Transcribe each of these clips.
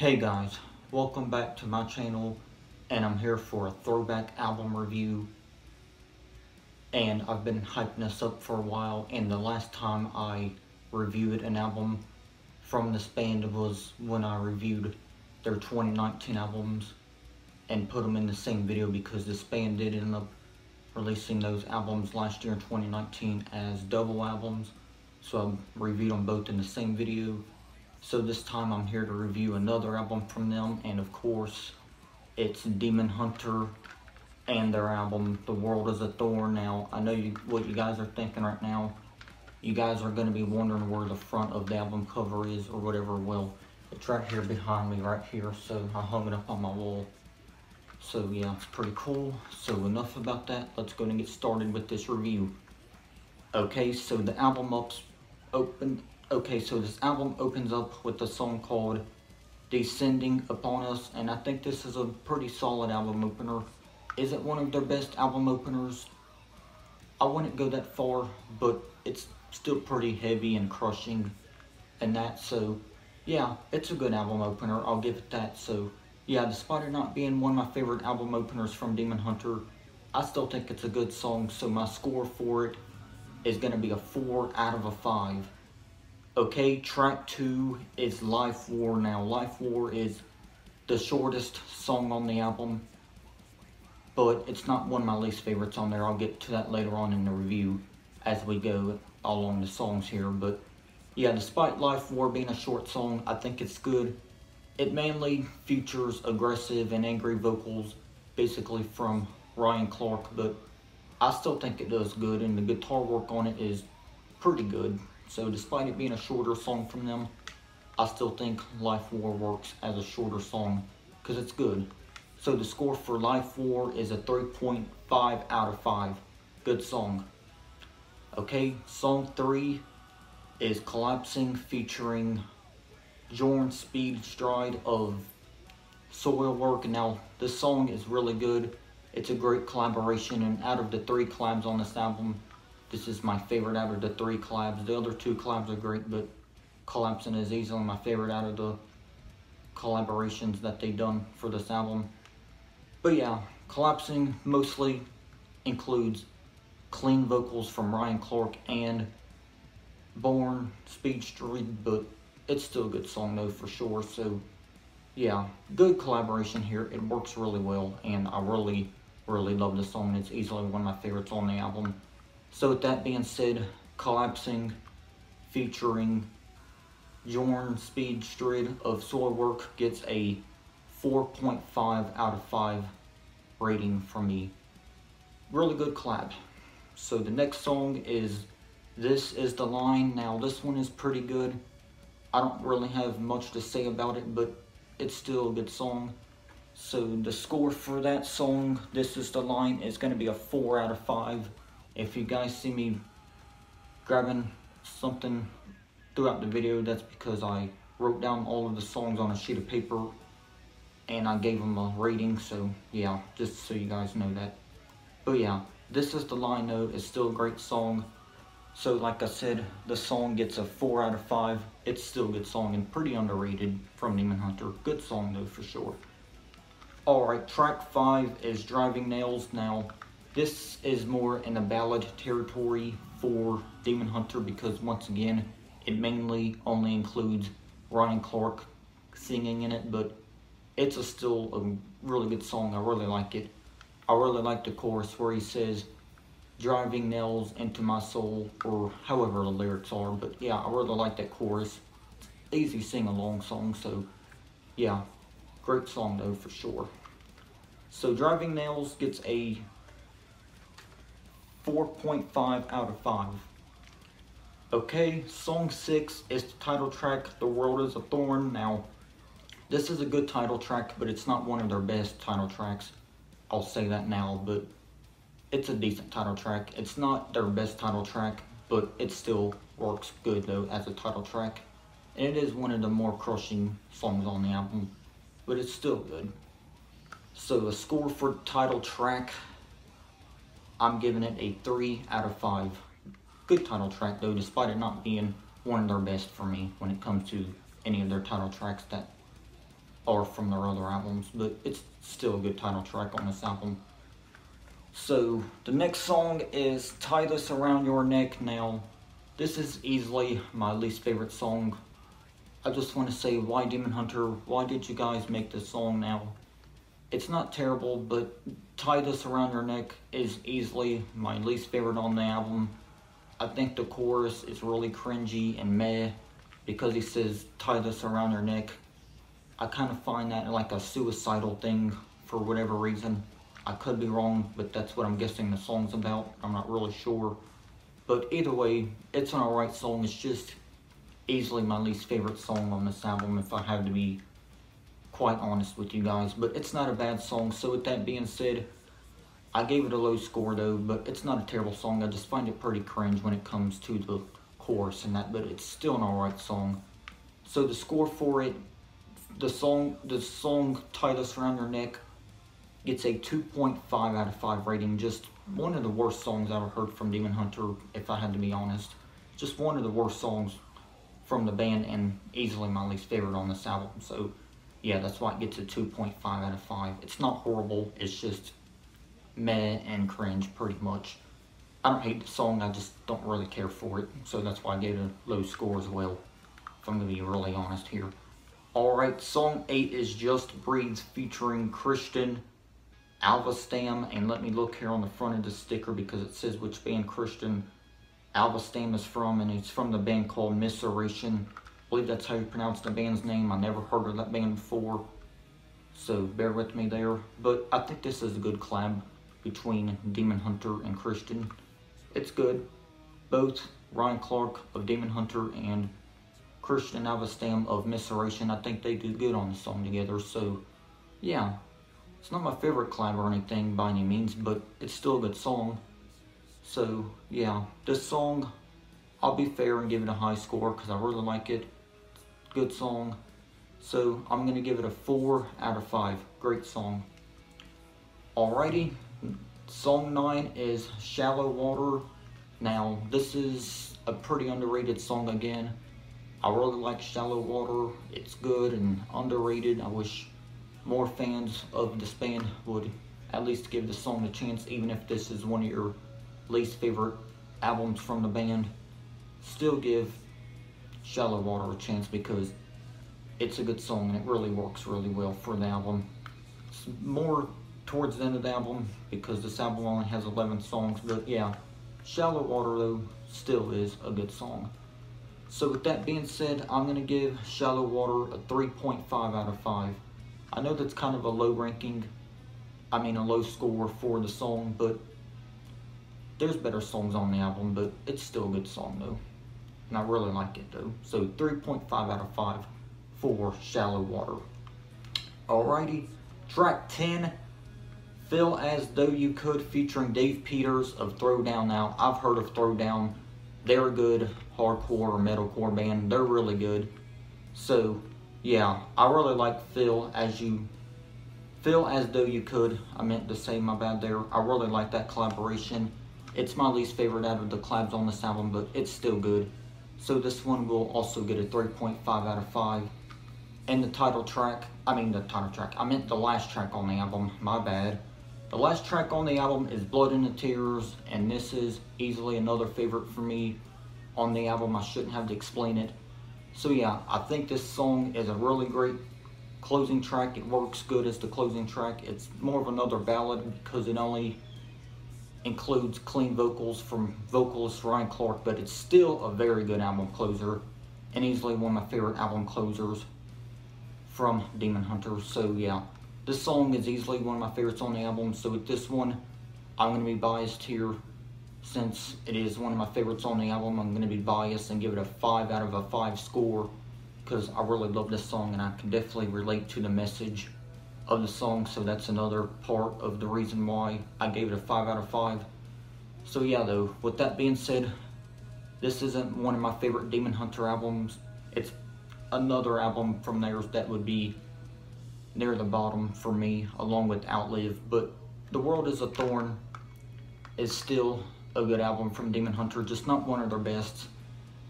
Hey guys, welcome back to my channel and I'm here for a throwback album review. And I've been hyping this up for a while and the last time I reviewed an album from this band was when I reviewed their 2019 albums and put them in the same video because this band did end up releasing those albums last year in 2019 as double albums. So I reviewed them both in the same video so this time I'm here to review another album from them, and of course, it's Demon Hunter and their album, The World is a Thorn. Now, I know you, what you guys are thinking right now. You guys are going to be wondering where the front of the album cover is or whatever. Well, it's right here behind me right here, so I hung it up on my wall. So yeah, it's pretty cool. So enough about that. Let's go and get started with this review. Okay, so the album ups open Okay, so this album opens up with a song called Descending Upon Us, and I think this is a pretty solid album opener. Is it one of their best album openers? I wouldn't go that far, but it's still pretty heavy and crushing and that, so yeah, it's a good album opener, I'll give it that, so yeah, despite it not being one of my favorite album openers from Demon Hunter, I still think it's a good song, so my score for it is going to be a 4 out of a 5. Okay, track two is Life War. Now, Life War is the shortest song on the album, but it's not one of my least favorites on there. I'll get to that later on in the review as we go along the songs here. But yeah, despite Life War being a short song, I think it's good. It mainly features aggressive and angry vocals, basically from Ryan Clark, but I still think it does good, and the guitar work on it is pretty good. So despite it being a shorter song from them, I still think Life War works as a shorter song because it's good. So the score for Life War is a 3.5 out of 5. Good song. Okay, song 3 is Collapsing featuring Bjorn Speed Strid of Soilwork. Now, this song is really good. It's a great collaboration, and out of the three collabs on this album, this is my favorite out of the three collabs. The other two collabs are great, but Collapsing is easily my favorite out of the collaborations that they've done for this album. But yeah, Collapsing mostly includes clean vocals from Ryan Clark and Bjorn Speed Strid, but it's still a good song though for sure. So yeah, good collaboration here. It works really well, and I really, really love this song. It's easily one of my favorites on the album. So with that being said, Collapsing featuring Bjorn Speed Strid of Soilwork gets a 4.5 out of 5 rating from me. Really good collab. So the next song is This Is The Line. Now this one is pretty good. I don't really have much to say about it, but it's still a good song. So the score for that song, This Is The Line, is going to be a 4 out of 5. If you guys see me grabbing something throughout the video, that's because I wrote down all of the songs on a sheet of paper and I gave them a rating, so yeah, just so you guys know that. But yeah, this is the line note, it's still a great song. So like I said, the song gets a 4 out of 5. It's still a good song and pretty underrated from Demon Hunter. Good song though for sure. Alright, track 5 is Driving Nails. Now, this is more in the ballad territory for Demon Hunter because once again, it mainly only includes Ryan Clark singing in it, but it's a still a really good song. I really like it. I really like the chorus where he says, driving nails into my soul, or however the lyrics are, but yeah, I really like that chorus. It's easy sing-along song, so yeah, great song though for sure. So Driving Nails gets a 4.5 out of 5. Okay, song 6 is the title track, The World is a Thorn. Now, this is a good title track, but it's not one of their best title tracks. I'll say that now, but it's a decent title track. It's not their best title track, but it still works good though as a title track. And it is one of the more crushing songs on the album, but it's still good. So the score for title track I'm giving it a 3 out of 5. Good title track though, despite it not being one of their best for me when it comes to any of their title tracks that are from their other albums, but it's still a good title track on this album. So, the next song is Tie This Around Your Neck. Now, this is easily my least favorite song. I just want to say, why Demon Hunter? Why did you guys make this song now? It's not terrible, but Tie This Around Your Neck is easily my least favorite on the album. I think the chorus is really cringy and meh because he says, tie this around your neck. I kind of find that like a suicidal thing for whatever reason. I could be wrong, but that's what I'm guessing the song's about. I'm not really sure. But either way, it's an alright song. It's just easily my least favorite song on this album, if I had to be quite honest with you guys. But it's not a bad song. So with that being said, I gave it a low score though, but it's not a terrible song. I just find it pretty cringe when it comes to the chorus and that, but it's still an alright song. So the score for it the song, the song "Tie This Around Your Neck" gets a 2.5 out of 5 rating. Just one of the worst songs I've ever heard from Demon Hunter, if I had to be honest. Just one of the worst songs from the band and easily my least favorite on this album. So, yeah, that's why it gets a 2.5 out of 5. It's not horrible, it's just meh and cringe pretty much. I don't hate the song, I just don't really care for it. So that's why I gave it a low score as well, if I'm going to be really honest here. Alright, song 8 is Just Breathe featuring Christian Alvestam. And let me look here on the front of the sticker because it says which band Christian Alvestam is from. And it's from the band called Miseration. Believe that's how you pronounce the band's name. I never heard of that band before. So bear with me there. But I think this is a good collab between Demon Hunter and Christian. It's good. Both Ryan Clark of Demon Hunter and Christian Alvestam of Miseration. I think they do good on the song together. So, yeah. It's not my favorite collab or anything by any means, but it's still a good song. So, yeah. This song, I'll be fair and give it a high score because I really like it. Good song. So, I'm to give it a 4 out of 5. Great song. Alrighty. Song 9 is Shallow Water. Now, this is a pretty underrated song again. I really like Shallow Water. It's good and underrated. I wish more fans of this band would at least give the song a chance, even if this is one of your least favorite albums from the band. Still give Shallow Water a chance because it's a good song and it really works really well for the album. It's more towards the end of the album because this album only has 11 songs, but yeah, Shallow Water though still is a good song. So with that being said, I'm going to give Shallow Water a 3.5 out of 5. I know that's kind of a low ranking, I mean a low score for the song, but there's better songs on the album, but it's still a good song though. And I really like it though. So 3.5 out of 5 for Shallow Water. Alrighty, track 10, Feel As Though You Could featuring Dave Peters of Throwdown. Now, I've heard of Throwdown. They're a good hardcore or metalcore band. They're really good. So, yeah, I really like Feel As You Feel As Though You Could. I meant to say my bad there. I really like that collaboration. It's my least favorite out of the collabs on this album, but it's still good. So this one will also get a 3.5 out of 5. And the title track, I mean the title track, I meant the last track on the album, my bad. The last track on the album is Blood in the Tears, and this is easily another favorite for me on the album. I shouldn't have to explain it. So yeah, I think this song is a really great closing track. It works good as the closing track. It's more of another ballad because it only includes clean vocals from vocalist Ryan Clark, but it's still a very good album closer and easily one of my favorite album closers from Demon Hunter. So yeah, this song is easily one of my favorites on the album, so with this one, I'm going to be biased here. Since it is one of my favorites on the album, I'm going to be biased and give it a 5 out of a 5 score because I really love this song and I can definitely relate to the message of the song, so that's another part of the reason why I gave it a 5 out of 5. So yeah though, with that being said, this isn't one of my favorite Demon Hunter albums. It's another album from theirs that would be near the bottom for me, along with Outlive. But The World is a Thorn is still a good album from Demon Hunter, just not one of their best.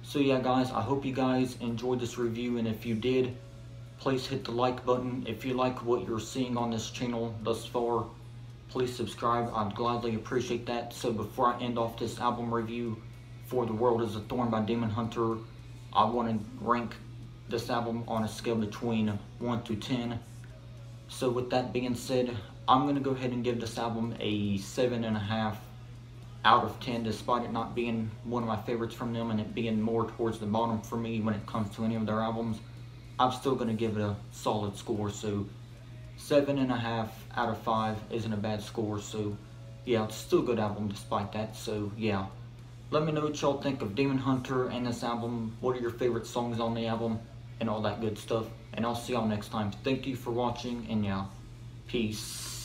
So yeah, guys, I hope you guys enjoyed this review, and if you did, please hit the like button. If you like what you're seeing on this channel thus far, please subscribe. I'd gladly appreciate that. So before I end off this album review for The World is a Thorn by Demon Hunter, I want to rank this album on a scale between 1 to 10. So with that being said, I'm going to go ahead and give this album a 7.5 out of 10 despite it not being one of my favorites from them and it being more towards the bottom for me when it comes to any of their albums. I'm still going to give it a solid score. So 7.5 out of 5 isn't a bad score. So yeah, it's still a good album despite that. So yeah. Let me know what y'all think of Demon Hunter and this album. What are your favorite songs on the album? And all that good stuff. And I'll see y'all next time. Thank you for watching. And yeah, peace.